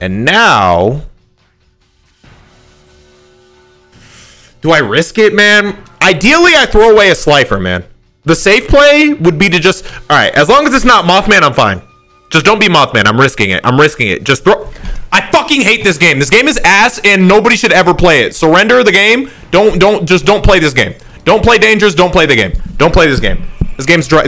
And now... Do I risk it, man? Ideally, I throw away a Slifer, man. The safe play would be to just... Alright, as long as it's not Mothman, I'm fine. Just don't be Mothman. I'm risking it. I'm risking it. Just throw... I fucking hate this game. This game is ass, and nobody should ever play it. Surrender the game. Don't, don't, just don't play this game. Don't play Dangers. Don't play the game. Don't play this game. This game's dry.